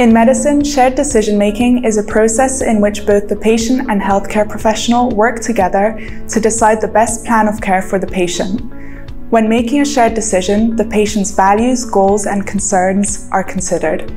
In medicine, shared decision making is a process in which both the patient and healthcare professional work together to decide the best plan of care for the patient. When making a shared decision, the patient's values, goals, and concerns are considered.